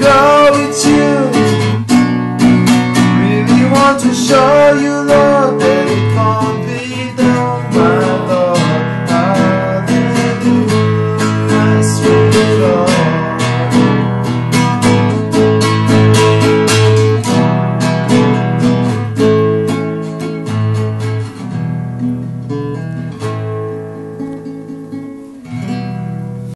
go with you. Really want to show you love.